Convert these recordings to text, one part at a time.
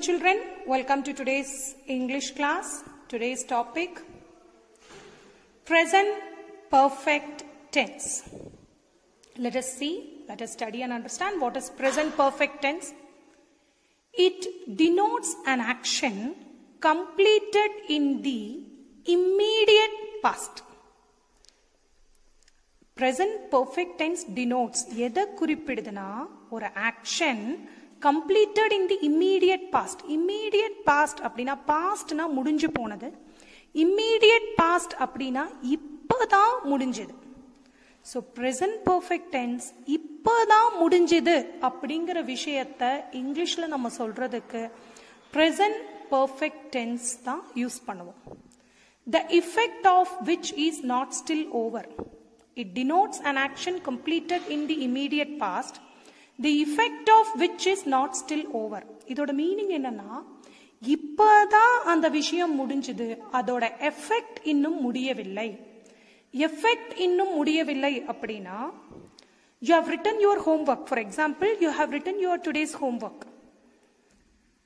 children, welcome to today's English class. Today's topic present perfect tense. Let us see, let us study and understand what is present perfect tense. It denotes an action completed in the immediate past. present perfect tense denotes எதை குறிப்பிடுதுன்னா ஒரு action completed in the immediate past immediate past அப்படின்னா பாஸ்ட்னா முடிஞ்சு போனது. Immediate past அப்படின்னா இப்போதான் முடிஞ்சது. ஸோ ப்ரெசன்ட் பர்ஃபெக்ட் டென்ஸ் இப்போதான் முடிஞ்சது அப்படிங்கிற விஷயத்த இங்கிலீஷில் நம்ம சொல்றதுக்கு ப்ரெசன்ட் பர்ஃபெக்ட் டென்ஸ் தான் யூஸ் பண்ணுவோம். The effect of which is not still over it denotes an action completed in the immediate past the effect of which is not still over இதோட மீனிங் என்னன்னா இப்பதான் அந்த விஷயம் முடிஞ்சது அதோட எஃபெக்ட் இன்னும் முடியவில்லை. எஃபெக்ட் இன்னும் முடியவில்லை அப்படின்னா you have written your homework for example you have written your today's homework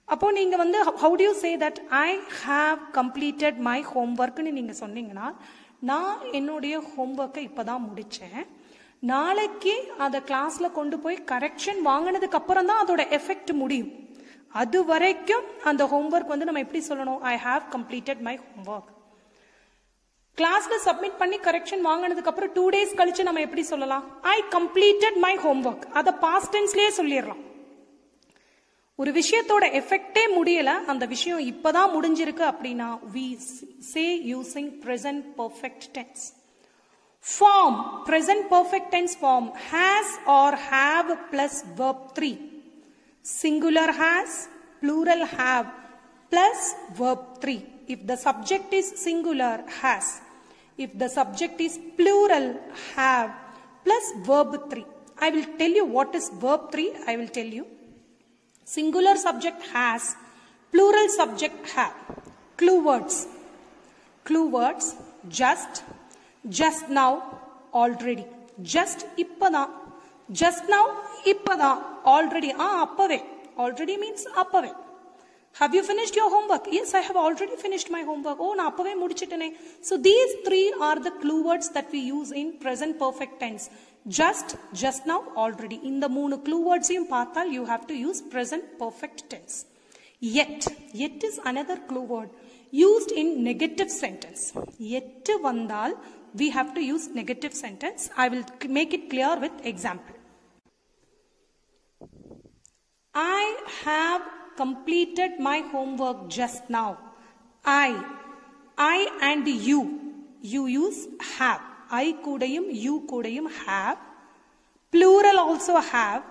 அப்போ நீங்க வந்து how do you say that I have completed my ஹோம்ஒர்க்னு நீங்க சொன்னீங்கன்னா நான் என்னுடைய ஹோம்ஒர்க்கை இப்பதான் முடிச்சேன். நாளைக்கு அதை கிளாஸ்ல கொண்டு போய் கரெக்ஷன் வாங்கினதுக்கு அப்புறம் தான் அதோட எஃபெக்ட் முடியும். அது வரைக்கும் அந்த ஹோம்ஒர்க் வந்து நம்ம எப்படி சொல்லணும்? I have completed my homework கிளாஸ்ல சப்மிட் பண்ணி கரெக்ஷன் வாங்கினதுக்கு அப்புறம் டூ டேஸ் கழிச்சு நம்ம எப்படி சொல்லலாம்? ஐ கம்ப்ளீட்டட் மை ஹோம்ஒர்க் அதை பாஸ்ட் டென்ஸ்லயே சொல்லிடலாம். ஒரு விஷயத்தோட எஃபெக்டே முடியல. அந்த விஷயம் இப்பதான் முடிஞ்சிருக்கு அப்படின்னா we say using present perfect tense form present perfect tense form has or have plus verb 3 singular has plural have plus verb 3 if the subject is singular has. If the subject is plural have plus verb 3 i will tell you what is verb 3 i will tell you. Singular subject has plural subject have. Clue words. Clue words just just now already just இப்பதான் just now இப்பதான் already ஆ அப்பவே already means அப்பவே have you finished your homework yes i have already finished my homework oh நான் அப்பவே முடிச்சிட்டேனே so these three are the clue words that we use in present perfect tense just just now already இந்த மூணு clue wordsையும் பார்த்தால் you have to use present perfect tense yet yet is another clue word used in negative sentence yet வந்தால் we have to use negative sentence i will make it clear with example i have completed my homework just now i i and you you use have I கூடையும் you கூடையும் have plural also have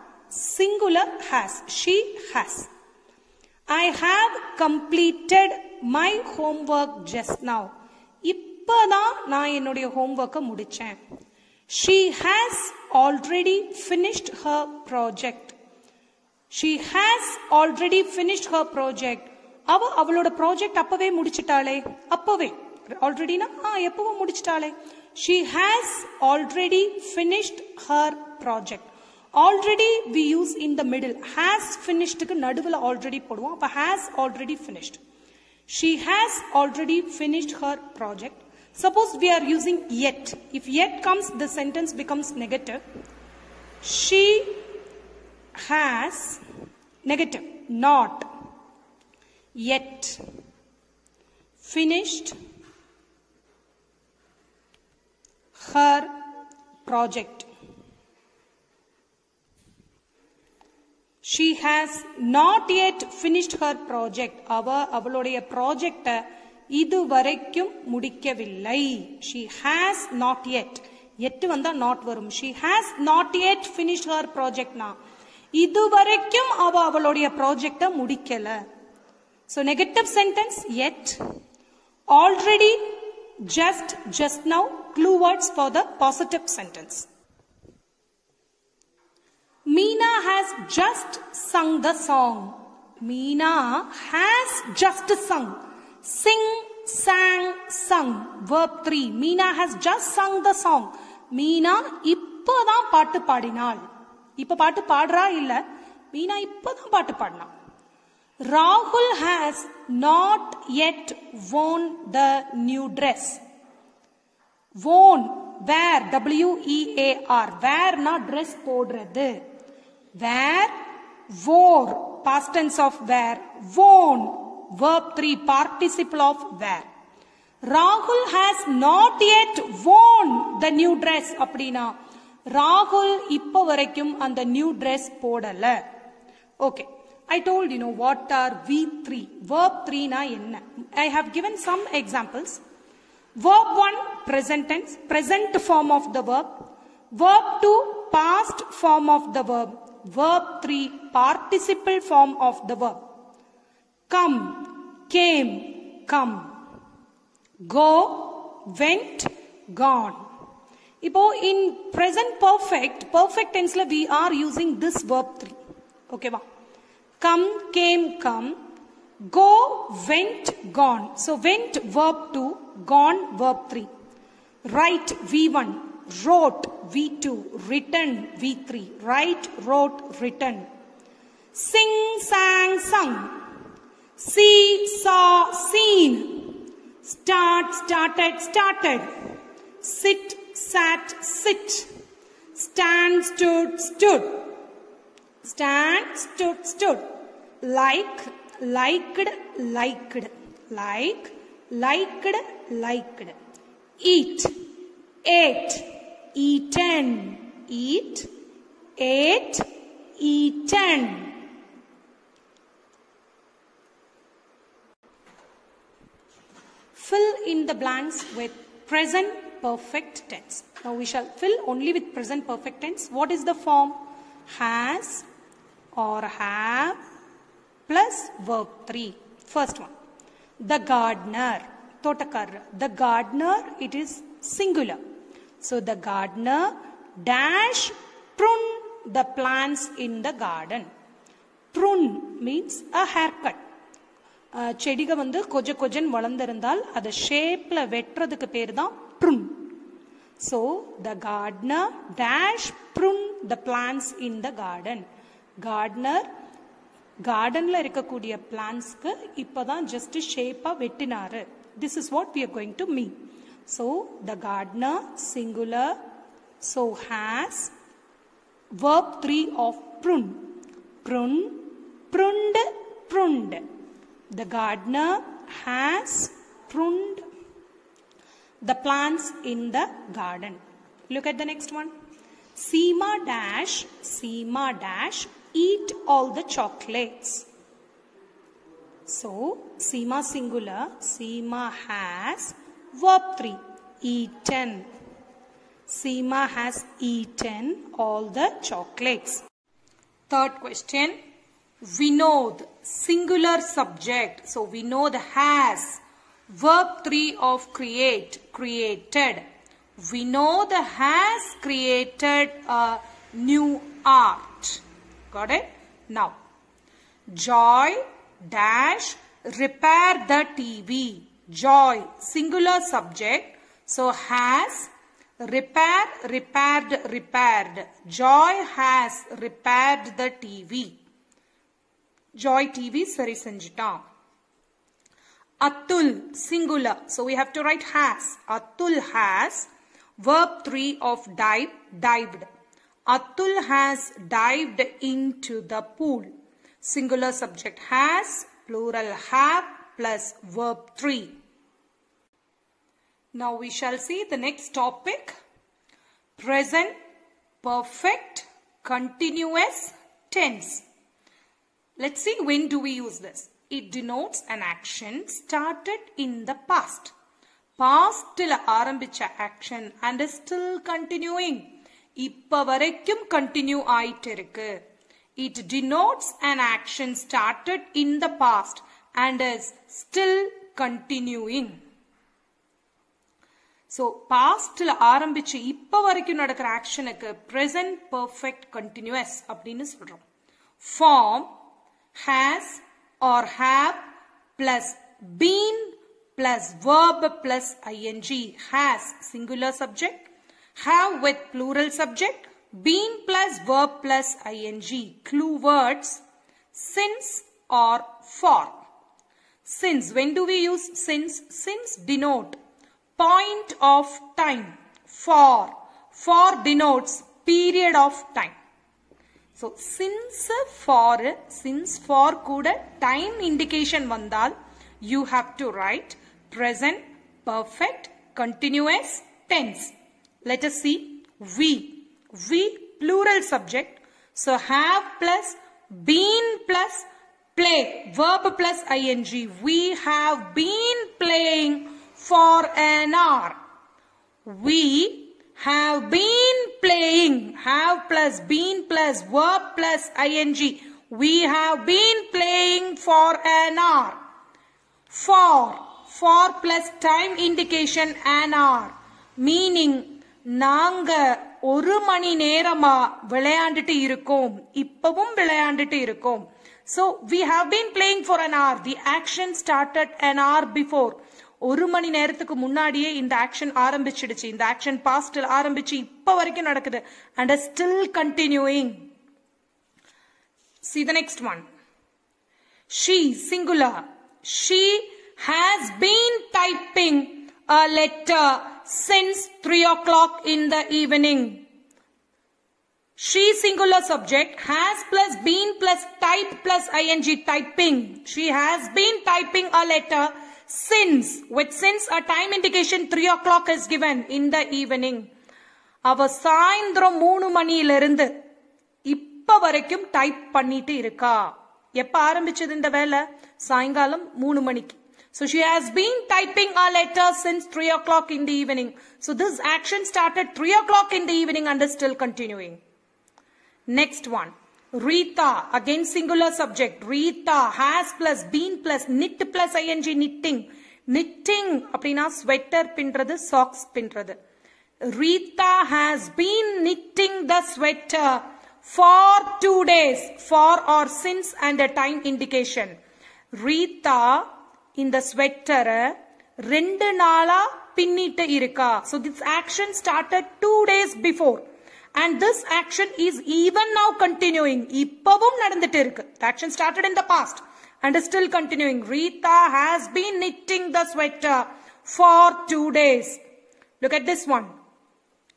singular has she has I have completed my homework just now இப்பதான் நான் என்னுடைய ஹோம்ஒர்க்கை முடித்தேன் she has already finished her project she has already finished her project அவ அவளோட project அப்பவே முடிச்சிட்டாளே. அப்பவே. ஆல்ரெடினா ஆ எப்பவும் முடிச்சிட்டாளே. She has already finished her project already we use in the middle has ஃபினிஷ்டுக்கு நடுவில் ஆல்ரெடி போடுவோம். அப்போ has already finished she has already finished her project suppose we are using yet if yet comes the sentence becomes negative she has negative not yet finished her project. She has not yet finished her project. அவ அவளுடைய ப்ராஜெக்ட இதுவரைக்கும் முடிக்கவில்லை. She has not yet yet வந்தா not வரும். She has not yet finish her ப்ராஜெக்ட்னா இதுவரைக்கும் அவ அவளுடைய ப்ராஜெக்ட முடிக்கல. So negative sentence yet already just just now clue words for the positive sentence Meena has just sung the song Meena has just sung Sing, sang, sung. Verb 3. Meena has just sung the song. Meena இப்போதான் பாட்டு பாடினாள். இப்ப பாட்டு பாடுறா இல்ல? மீனா இப்போதான் பாட்டு பாடினா. ராகுல் has not yet worn the new dress worn wear W E A R வேர்னா dress போடுறது. Wear or past tense of wear worn verb 3, participle of wear. Rahul has not yet worn the new dress அப்படின்னா ராகுல் இப்ப வரைக்கும் அந்த new dress போடல okay I told you know what are V3. Verb 3 na enna. I have given some examples. Verb 1 present tense, present form of the verb. Verb 2 past form of the verb. Verb 3 participle form of the verb. Come, came, come. Go, went, gone. இப்போ in present perfect, perfect tenseல we are using this verb 3. ஓகேவா come, came, come. Go, went, gone. So went verb 2, gone verb 3. Write V1, wrote V2, written V3. Write, wrote, written. Sing, sang, sung. See, saw, seen. Start, started, started. Sit, sat, sit. Stand, stood, stood. Stand, stood, stood. Like, liked, liked. Like, liked, liked. Eat, ate, eaten. Eat, ate, eaten. Fill in the blanks with present perfect tense. Now we shall fill only with present perfect tense. What is the form? Has or have plus verb 3. First one. The gardener. Totakar. The gardener, it is singular. So the gardener dash prune the plants in the garden. Prune means a haircut. செடிகள் செடிக வந்து கொஞ்சம் கொஜன் வளர்ந்திருந்தால் அதை ஷேப்ல வெட்டுறதுக்கு பேர் தான் prune so the gardener dash prune the plants in the garden gardener கார்டன்ல இருக்கக்கூடிய பிளான்ஸ்க்கு இப்பதான் ஜஸ்ட் ஷேப்பா வெட்டினாரு this is what we are going to me so the gardener singular so has verb 3 of prune. Prune, pruned, pruned. The gardener has pruned the plants in the garden. Look at the next one. Seema dash, Seema dash, eat all the chocolates. So, Seema singular, Seema has verb 3, eaten. Seema has eaten all the chocolates. Third question. Vinod, singular subject. So Vinod has verb 3 of create, created. Vinod has created a new art. Got it? Now, Joy dash repair the TV. Joy, singular subject. So has repair, repaired, repaired. Joy has repaired the TV. Joy TV Sarisanjita. Atul, singular. So we have to write has. Atul has. Verb 3 of dive, dived. Atul has dived into the pool. Singular subject has, plural have, plus verb 3. Now we shall see the next topic. Present, perfect, continuous tense. Let's see when do we use this. It denotes an action started in the past. பாஸ்டில் ஆரம்பிச்ச action and still continuing இப்ப வரைக்கும் continue ஆயிட்டு இருக்கு it denotes an action started in the past and is still continuing so பாஸ்ட்ல ஆரம்பிச்சு இப்ப வரைக்கும் நடக்கிற ஆக்ஷனுக்கு present perfect continuous அப்படின்னு சொல்றோம் form has or have plus been plus verb plus ing has singular subject have with plural subject been plus verb plus ing clue words since or for. Since, when do we use since? Since denote point of time. For, for denotes period of time. So, since for, since for கூட time indication வந்தால் you have to write present, perfect, continuous tense. Let us see we. We plural subject. So, have plus been plus play. Verb plus ing. We have been playing for an hour. We have been playing. Have plus been plus verb plus ing. We have been playing for an hour. For. For plus time indication an hour. Meaning நாங்க ஒரு மணி நேரமா விளையாண்டுட்டு இருக்கோம் இப்பவும் விளையாண்டுட்டு இருக்கோம் so we have been playing for an hour the action started an hour before ஒரு மணி நேரத்துக்கு முன்னாடியே இந்த ஆக்ஷன் ஆரம்பிச்சிடுச்சு இந்த ஆக்ஷன் பாஸ்டில் ஆரம்பிச்சு இப்ப வரைக்கும் நடக்குது and still continuing see the next one she singular she has been typing a letter since 3 o'clock in the evening she singular subject has plus been plus type plus ing typing she has been typing a letter since with since a time indication 3 o'clock is given in the evening அவ சாயந்தரம் மூணு மணியிலிருந்து இப்ப வரைக்கும் type பண்ணிட்டு இருக்கா எப்ப ஆரம்பிச்சது இந்த வேலை சாயங்காலம் மூணு மணிக்கு So she has been typing a letter since 3 o'clock in the evening. So this action started 3 o'clock in the evening and is still continuing. Next one. Rita, again singular subject. Rita has plus been plus knit plus ing knitting. Knitting அப்படின்னா sweater பின்றது socks பின்றது. Rita has been knitting the sweater for two days. For or since and a time indication. Rita இந்த ஸ்வெட்டரை ரெண்டு நாளா பின்னிட்டு இருக்கா so this action started two days before and this action is even now continuing இப்பவும் நடந்துட்டு இருக்கு the action started in the past and is still continuing Rita has been knitting the sweater for two days look at this one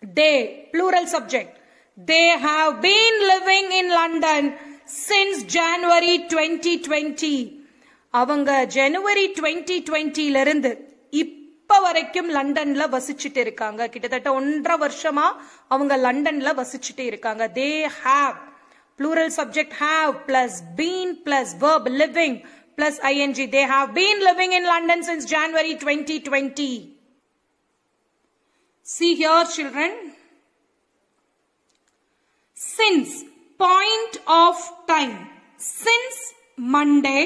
they plural subject they have been living in London since January 2020 அவங்க ஜனவரி twenty டுவெண்ட்டில இருந்து இப்ப வரைக்கும் லண்டன்ல வசிச்சுட்டு இருக்காங்க கிட்டத்தட்ட ஒன்றரை வருஷமா அவங்க லண்டன்ல வசிச்சுட்டு இருக்காங்க they have plural subject have plus been plus verb living plus ing they have been living in london since january 2020 see here children since point of time since monday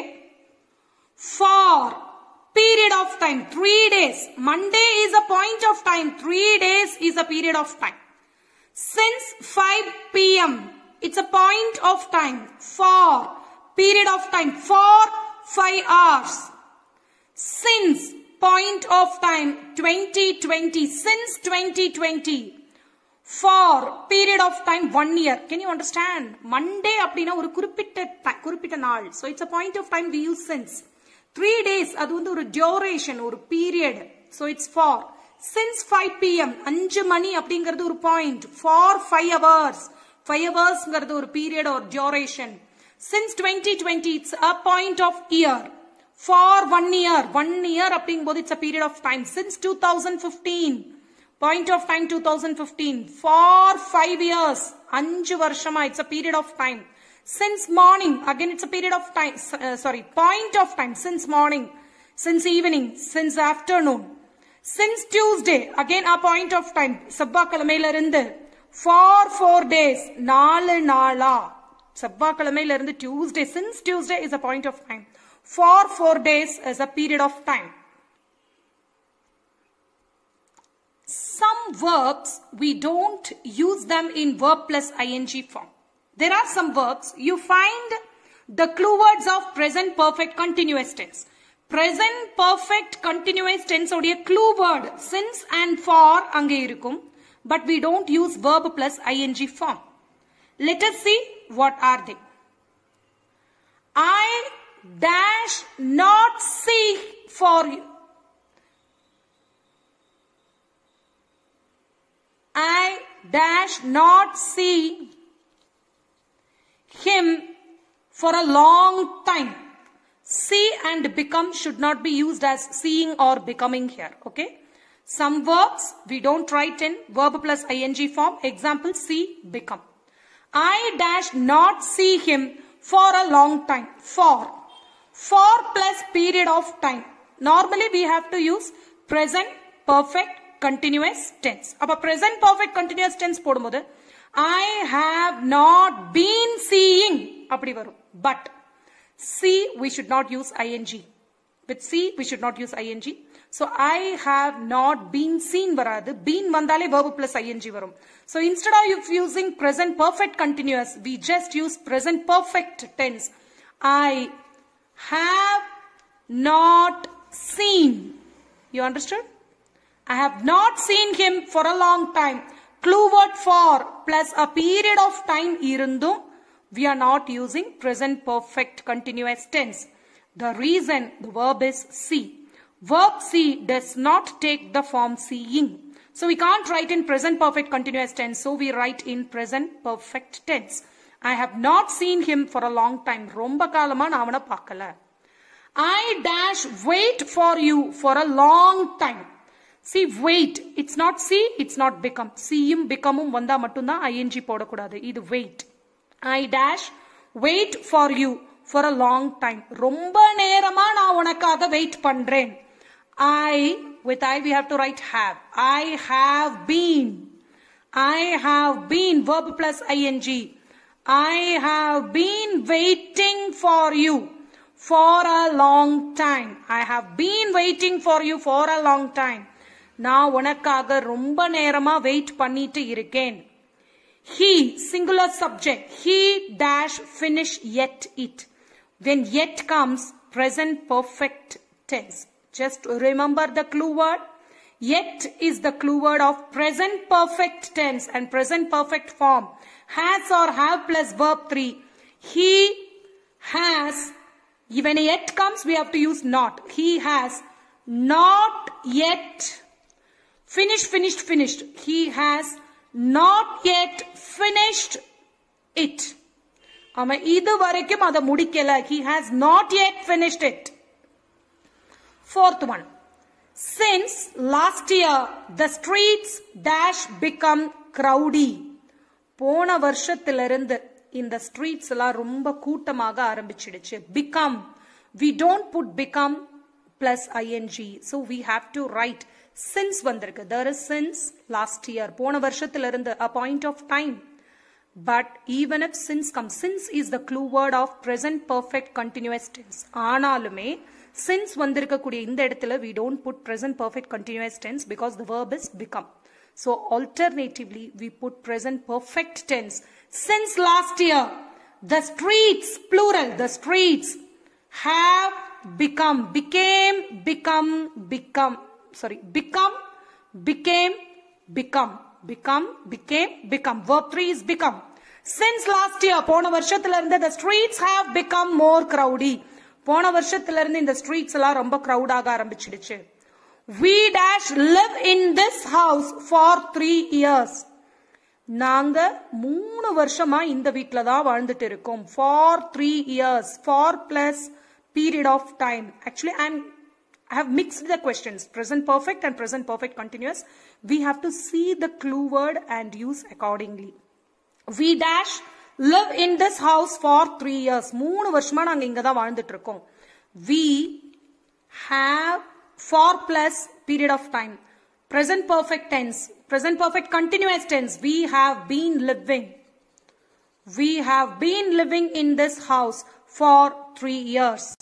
for period of time three days monday is a point of time three days is a period of time since 5 pm it's a point of time for period of time for 5 hours since point of time 2020 since 2020 for period of time one year can you understand monday அப்படினா ஒரு குறிப்பிட்ட குறிப்பிட்ட நாள் so it's a point of time we use since three days அது வந்து ஒரு duration ஒரு period so it's for since five PM அஞ்சு மணி அப்படிங்கிறது ஒரு point for five hours five ஹவர்ஸ்ங்கிறது ஒரு பீரியட் ஒரு duration since twenty twenty it's a point half year for one year one year அப்படிங்கும்போது it's a period of time since two thousand fifteen point of time two thousand fifteen for five years அஞ்சு வருஷமா it's a period of time since morning again it's a period of time uh, sorry point of time since morning since evening since afternoon since tuesday again a point of time செவ்வாய்க்கிழமையில இருந்து for four days நாலு நாளா செவ்வாய்க்கிழமையில இருந்து tuesday since tuesday is a point of time for four days is a period of time some verbs we don't use them in verb plus ing form there are some verbs you find the clue words of present perfect continuous tense. Present perfect continuous tense உடைய clue word since and for அங்கே இருக்கும் but we don't use verb plus ing form. Let us see what are they. I dash not see for you. I dash not see him for a long time. See and become should not be used as seeing or becoming here. Okay. Some verbs we don't write in verb plus ing form. Example see, become. I dash not see him for a long time. For. For plus period of time. Normally we have to use present perfect continuous tense. அப்ப present perfect continuous tense போடும்போது I have not been seeing அப்படி வரும். But see we should not use ing. With see we should not use ing. So I have not been seen வராது. Been வந்தாலே verb plus ing வரும். So instead of using present perfect continuous, we just use present perfect tense. I have not seen. You understood? I have not seen him for a long time. Clue word for plus a period of time இருந்தும் we are not using present perfect continuous tense. The reason the verb is see. Verb see does not take the form seeing. So we can't write in present perfect continuous tense. So we write in present perfect tense. I have not seen him for a long time. ரொம்ப காலமா நான் அவனை பார்க்கல. I dash wait for you for a long time. See, wait. It's not see, it's not become. சீயும் பிகமும் வந்தா மட்டும்தான் ing போடக்கூடாது இது wait. I dash wait for you for a long time. ரொம்ப நேரமா நான் உனக்காக வெயிட் பண்றேன். I, with I we have to write have. I have been. I have been, verb plus ing. I have been waiting for you for a long time. I have been waiting for you for a long time. நான் உனக்காக ரொம்ப நேரமா wait பண்ணிட்டு இருக்கேன் he singular subject he dash finish yet it when yet comes present perfect tense just remember the clue word yet is the clue word of present perfect tense and present perfect form has or have plus verb 3 he has when yet comes we have to use not he has not yet finished finished finished he has not yet finished it அவன் இது வரைக்கும் அதை முடிக்கல he has not yet finished it fourth one since last year the streets dash become crowdy போன வருஷத்திலிருந்து இந்த streets எல்லாம் ரொம்ப கூட்டமாக ஆரம்பிச்சிடுச்சு become we don't put become plus ING so we have to right since வந்திருக்கு there is since last year போன வருஷத்திலிருந்து a point of time but even if since come since is the clue word of present perfect continuous tense ஆனாலுமே since வந்திருக்கக்கூடிய இந்த இடத்துல we don't put present perfect continuous tense because the verb is become So alternatively, we put present perfect tense. Since last year, the streets, plural, the streets have become, became, become, become, sorry, become, became, become, become, became, become. Verb 3 is become. Since last year, போன வருஷத்துல இருந்து the streets have become more crowdy. போன வருஷத்துல இருந்து இந்த streets எல்லாம் ரொம்ப crowd ஆக ஆரம்பிச்சிடுச்சு we dash live in this house for three years நாங்க மூணு வருஷமா இந்த வீட்டில தான் வாழ்ந்துட்டு இருக்கோம் for three years for plus period of time actually I I have mixed the questions, present perfect and present perfect continuous. We have to see the clue word and use accordingly. We dash live in this house for three years. மூணு வருஷமா நாங்க இங்க தான் வாழ்ந்துட்டு இருக்கோம். We have for plus period of time. Present perfect tense. Present perfect continuous tense. We have been living. We have been living in this house for three years.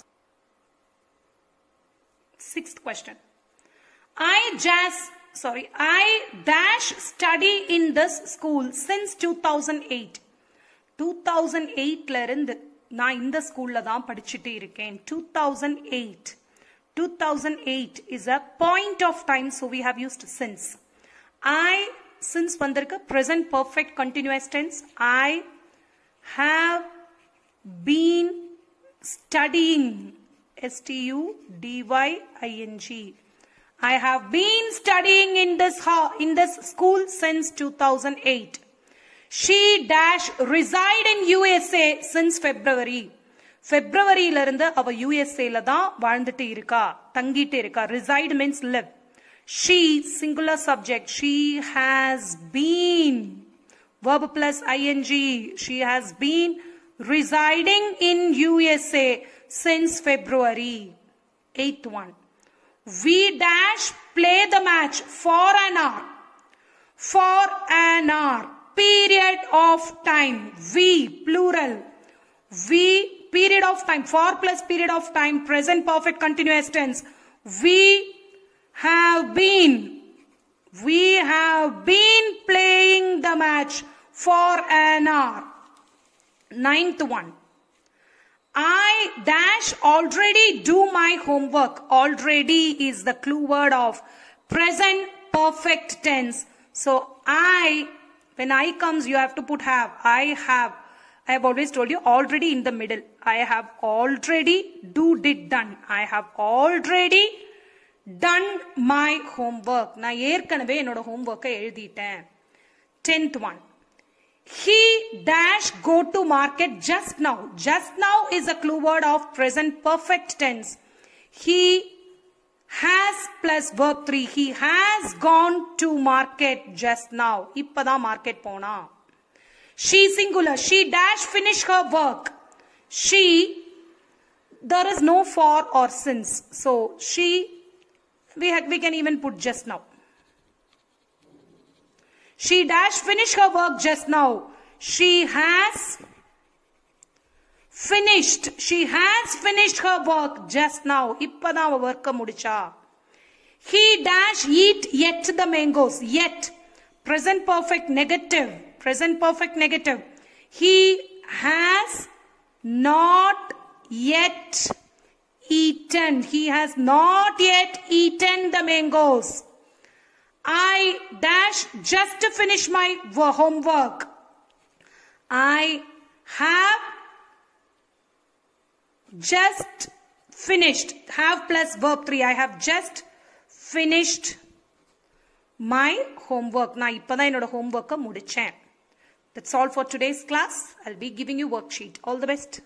Sixth question. I just, sorry, I dash study in this school since 2008. 2008ல இருந்து நான் இந்த ஸ்கூல்ல தான் படிச்சுட்டு இருக்கேன் 2008 2008 is a point of time so we have used since I since வந்திருக்கு present perfect continuous tense I have been studying s t u d y i n g i have been studying in this ho- in this school since 2008 she dash reside in usa since february பிப்ரவரியில இருந்து அவ யுஎஸ்ஏல தான் வாழ்ந்துட்டு இருக்கா தங்கிட்டு இருக்கா reside means live she singular subject she has been verb plus ing she has been residing in usa since february eighth one. We dash play the match for an hour. For an hour. Period of time. We plural. We period of time. For plus period of time. Present perfect continuous tense. We have been. We have been playing the match for an hour ninth one I dash already do my homework. Already is the clue word of present perfect tense. So I, when I comes, you have to put have. I have. I have always told you already in the middle. I have already do did done. I have already done my homework. நான் ஏற்கனவே என்னோட homework எழுதிட்டேன். Tenth one. He dash go to market just now. Just now is a clue word of present perfect tense. He has plus verb 3. He has gone to market just now. Ippada market pona. She singular. She dash finish her work. She, there is no for or since. So she, we, we can even put just now. She dash finish her work just now. She has finished. She has finished her work just now. இப்பதான் அவ ஒர்க்க முடிச்சா. He dash eat yet the mangoes. Yet. Present perfect negative. Present perfect negative. He has not yet eaten. He has not yet eaten the mangoes. I dash just to finish my wo- homework. I have just finished. Have plus verb 3. I have just finished my homework. நான் இப்பதான் என்னோட homework முடிச்சேன். That's all for today's class. I'll be giving you worksheet. All the best.